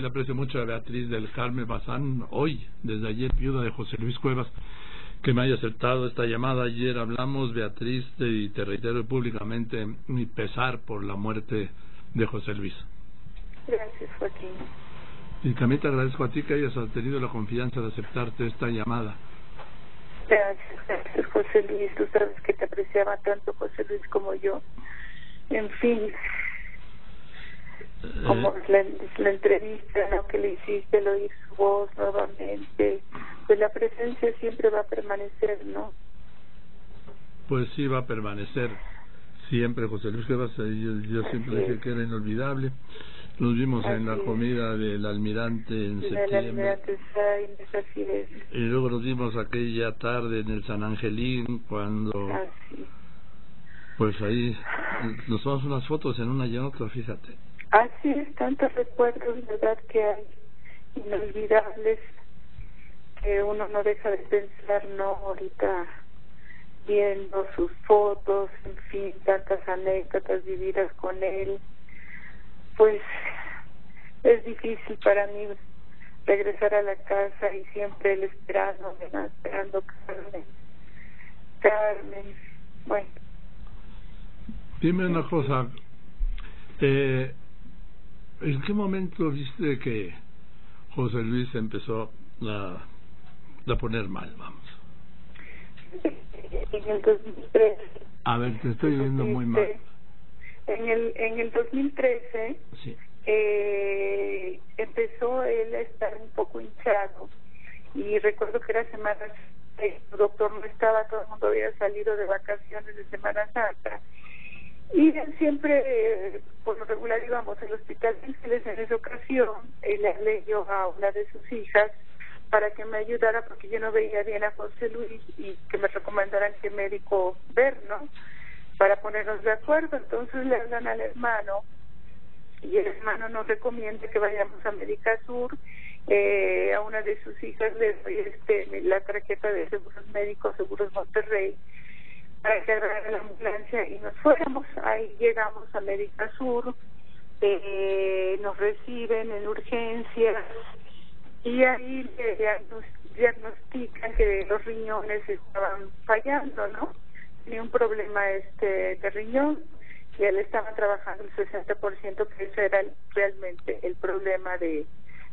Le aprecio mucho a Beatriz del Carmen Bazán, hoy, desde ayer, viuda de José Luis Cuevas, que me haya aceptado esta llamada. Ayer hablamos, Beatriz, y te reitero públicamente mi pesar por la muerte de José Luis. Gracias, Joaquín. Y también te agradezco a ti que hayas tenido la confianza de aceptarte esta llamada. Gracias, gracias, José Luis. Tú sabes que te apreciaba tanto José Luis como yo. En fin, como la, la entrevista ¿no? que le hiciste, el oír su voz nuevamente, pues la presencia siempre va a permanecer, ¿no? Pues sí, va a permanecer siempre, José Luis Cuevas. Yo, yo siempre dije que era inolvidable. Nos vimos en la comida del almirante en septiembre. Almirante Sáenz, así es. Y luego nos vimos aquella tarde en el San Angelín cuando... Así. Pues ahí nos tomamos unas fotos en una y en otra, fíjate. Así es, tantos recuerdos, ¿verdad? Que hay inolvidables que uno no deja de pensar, ¿no? Ahorita viendo sus fotos, en fin, tantas anécdotas vividas con él, pues es difícil para mí regresar a la casa y siempre él esperando, esperando Carmen, Carmen, bueno. Dime una cosa, eh, ¿en qué momento viste que José Luis empezó a, a poner mal, vamos? En el 2013. A ver, te estoy viendo muy mal. En el, en el 2013 Sí. eh, empezó él a estar un poco hinchado y recuerdo que era Semana el doctor no estaba, todo el mundo había salido de vacaciones de Semana Santa y él siempre, eh, por lo regular íbamos al hospital Ángeles en esa ocasión, eh, le yo a una de sus hijas para que me ayudara porque yo no veía bien a José Luis y que me recomendaran qué médico ver, ¿no? Para ponernos de acuerdo. Entonces le hablan al hermano y el hermano nos recomienda que vayamos a América Sur. Eh, a una de sus hijas le doy este, la tarjeta de seguros médicos, Seguros Monterrey, para que agarrara la ambulancia y nos fuéramos. Ahí llegamos a América Sur, eh, nos reciben en urgencias y ahí le diagnos- diagnostican que los riñones estaban fallando, ¿no? Tenía un problema este de riñón y él estaba trabajando el 60%, que ese era realmente el problema de,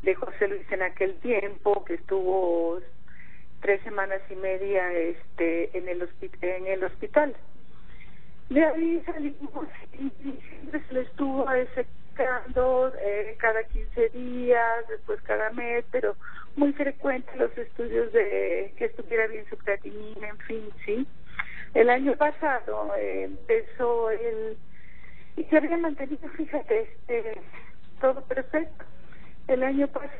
de José Luis en aquel tiempo, que estuvo tres semanas y media este en el en el hospital de ahí salimos y y siempre se le estuvo secando eh, cada 15 días después cada mes pero muy frecuente los estudios de que estuviera bien su creatinina en fin sí. El año pasado eh, empezó el y se había mantenido fíjate este todo perfecto. El año pasado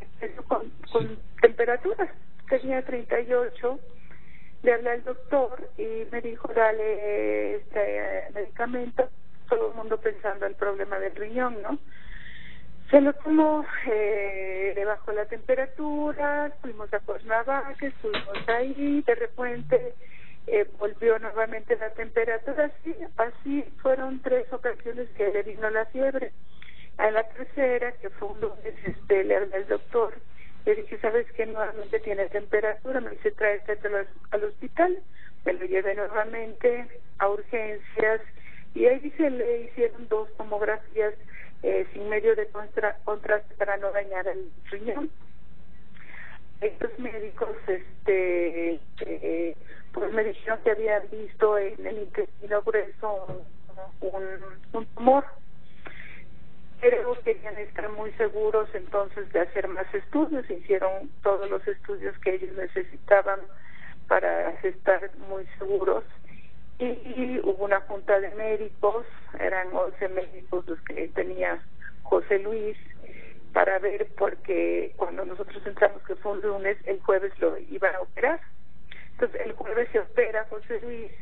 empezó con, con temperaturas, tenía 38, le hablé al doctor y me dijo, dale este medicamento, todo el mundo pensando el problema del riñón, ¿no? Se lo tomó, eh, le la temperatura, fuimos a Cuernavaca, estuvimos ahí, de repente eh, volvió nuevamente la temperatura, así, así fueron tres ocasiones que le vino la fiebre. A la tercera, que fue un lunes, este, le hablé al doctor, le dije, ¿sabes qué? Nuevamente tiene temperatura, me dice, tráetelo al, al hospital. Me lo llevé nuevamente a urgencias y ahí se le hicieron dos tomografías eh, sin medio de contra, contraste para no dañar el riñón. Estos médicos, este, eh, pues me dijeron que habían visto en el intestino grueso un, un, un tumor pero querían estar muy seguros entonces de hacer más estudios, hicieron todos los estudios que ellos necesitaban para estar muy seguros y, hubo una junta de médicos, eran 11 médicos los que tenía José Luis para ver porque cuando nosotros entramos que fue un lunes, el jueves lo iban a operar. Entonces el jueves se opera José Luis,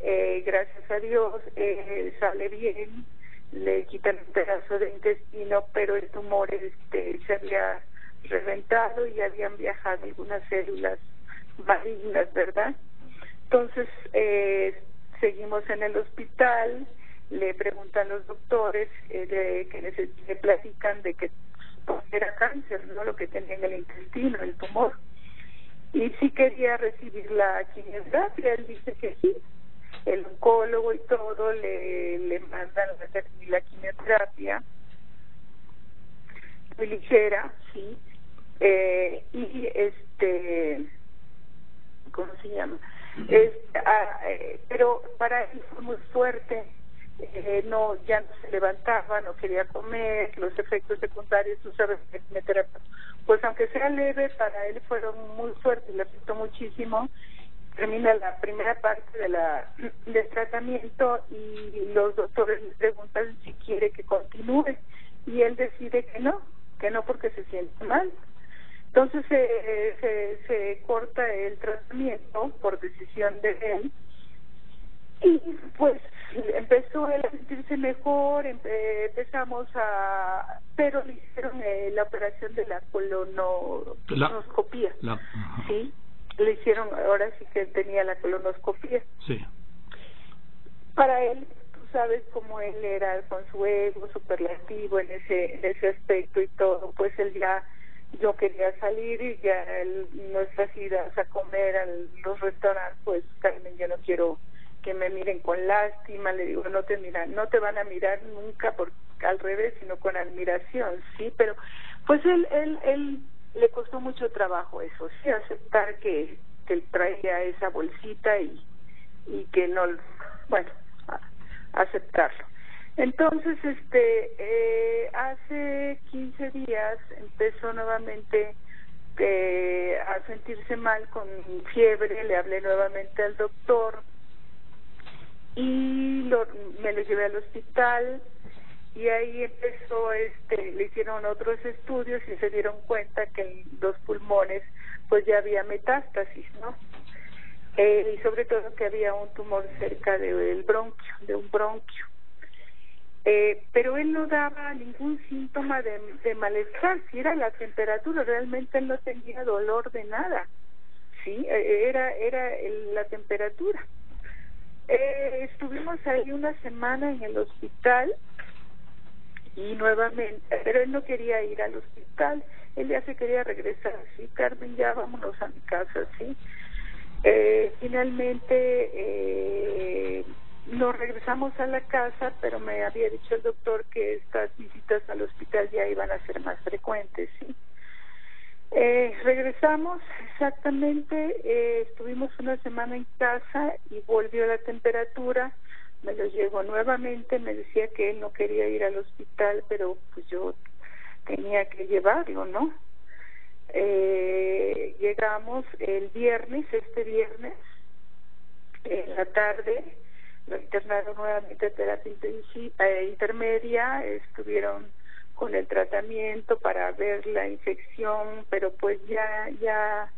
eh, gracias a Dios, eh, sale bien, le quitan un pedazo de intestino, pero el tumor este, se había reventado y habían viajado algunas células malignas, ¿verdad? Entonces, eh, seguimos en el hospital, le preguntan los doctores eh, de, que le, platican de que era cáncer, no lo que tenía en el intestino, el tumor. Y si quería recibir la quimioterapia, él dice que sí. El oncólogo y todo le, le mandan la, quimioterapia muy ligera, sí. Eh, y este, ¿cómo se llama? Este, ah, eh, pero para él fue muy fuerte eh, no ya no se levantaba, no quería comer, los efectos secundarios, tú sabes, pues aunque sea leve, para él fueron muy fuertes, le afectó muchísimo. Termina la primera parte de la del tratamiento y los doctores le preguntan si quiere que continúe y él decide que no, que no porque se siente mal. Entonces se, se, se corta el tratamiento por decisión de él y pues empezó él a sentirse mejor, empezamos a... pero le hicieron eh, la operación de la colonoscopía. Sí, le hicieron, ahora sí que tenía la colonoscopía. Sí. Para él, tú sabes cómo él era con su ego superlativo en ese, en ese aspecto y todo, pues él ya yo quería salir y ya él, nuestras idas a comer a los restaurantes, pues Carmen, yo no quiero que me miren con lástima, le digo, no te miran, no te van a mirar nunca por al revés, sino con admiración, sí, pero pues él él él le costó mucho trabajo eso, sí, aceptar que que él traía esa bolsita y y que no, bueno, aceptarlo. Entonces, este, eh, hace 15 días empezó nuevamente eh, a sentirse mal con fiebre, le hablé nuevamente al doctor, y lo, me lo llevé al hospital y ahí empezó, este, le hicieron otros estudios y se dieron cuenta que en los pulmones pues ya había metástasis, ¿no? Eh, y sobre todo que había un tumor cerca del bronquio, de un bronquio. Eh, pero él no daba ningún síntoma de, malestar, si era la temperatura, realmente él no tenía dolor de nada, sí, eh, era era la temperatura. Eh, estuvimos ahí una semana en el hospital y nuevamente, pero él no quería ir al hospital, él ya se quería regresar, sí, Carmen, ya vámonos a mi casa, sí. Eh, finalmente eh, nos regresamos a la casa, pero me había dicho el doctor que estas visitas al hospital ya iban a ser más frecuentes, sí. Eh, regresamos exactamente, eh, estuvimos una semana en casa y volvió la temperatura, me lo llegó nuevamente, me decía que él no quería ir al hospital, pero pues yo tenía que llevarlo, ¿no? Eh, llegamos el viernes, este viernes, en la tarde, lo internaron nuevamente a terapia eh, intermedia, estuvieron con el tratamiento para ver la infección, pero pues ya ya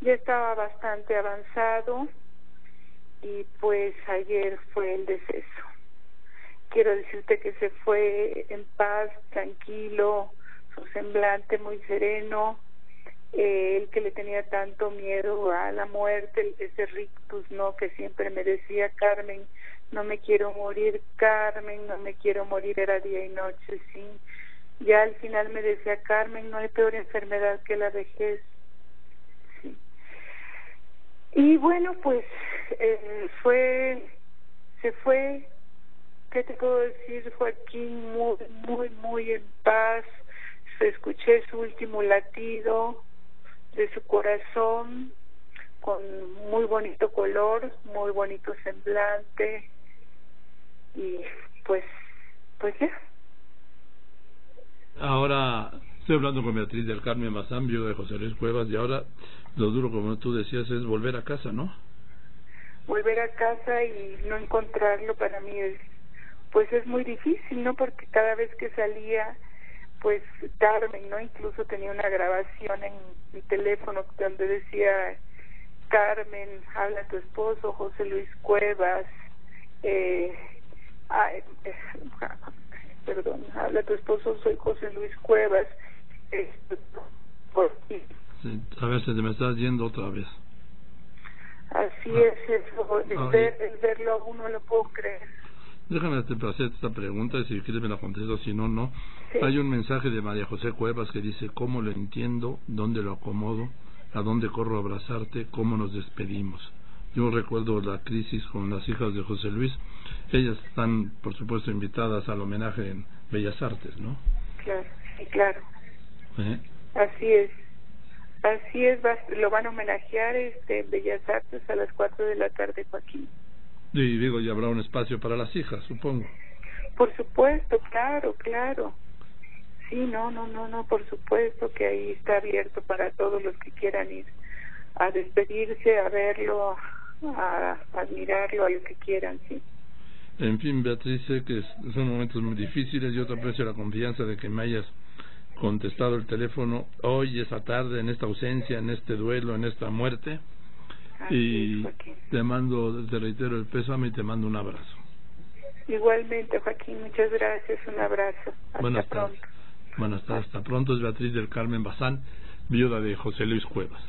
ya estaba bastante avanzado y pues ayer fue el deceso. Quiero decirte que se fue en paz, tranquilo, su semblante muy sereno, eh, el que le tenía tanto miedo a la muerte, ese rictus, ¿no? Que siempre me decía, Carmen, no me quiero morir, Carmen, no me quiero morir, era día y noche, sí ya al final me decía Carmen, no hay peor enfermedad que la vejez. Y bueno, pues eh, fue, se fue, ¿qué te puedo decir? Joaquín muy, muy, muy en paz. Se escuché su último latido de su corazón con muy bonito color, muy bonito semblante y pues, pues ya. Ahora estoy hablando con Beatriz del Carmen Mazán, de José Luis Cuevas, y ahora lo duro, como tú decías, es volver a casa, ¿no? Volver a casa y no encontrarlo para mí es, pues es muy difícil, ¿no? Porque cada vez que salía, pues Carmen, ¿no? Incluso tenía una grabación en mi teléfono donde decía, Carmen, habla tu esposo, José Luis Cuevas, eh, eh perdón, habla tu esposo, soy José Luis Cuevas. Sí, a ver, se me estás yendo otra vez. Así ah. es, eso, el, ver, el verlo uno lo puedo creer. Déjame hacer esta pregunta, si quieres me la contesto, si no, no. Hay un mensaje de María José Cuevas que dice, ¿cómo lo entiendo? ¿Dónde lo acomodo? ¿A dónde corro a abrazarte? ¿Cómo nos despedimos? Yo recuerdo la crisis con las hijas de José Luis. Ellas están, por supuesto, invitadas al homenaje en Bellas Artes, ¿no? Claro, sí, claro. ¿Eh? Así es. Así es, lo van a homenajear este, en Bellas Artes a las 4 de la tarde, Joaquín. Y digo, ya habrá un espacio para las hijas, supongo. Por supuesto, claro, claro. Sí, no, no, no, no, por supuesto que ahí está abierto para todos los que quieran ir a despedirse, a verlo, a, admirarlo, a lo que quieran, sí. En fin, Beatriz, sé que son momentos muy difíciles. Yo te aprecio la confianza de que me hayas contestado el teléfono hoy, esa tarde, en esta ausencia, en este duelo, en esta muerte. y te mando, te reitero el pésame y te mando un abrazo. Igualmente, Joaquín, muchas gracias. Un abrazo. Hasta Buenas pronto. Tardes. Buenas tardes. Hasta pronto. Es Beatriz del Carmen Bazán, viuda de José Luis Cuevas.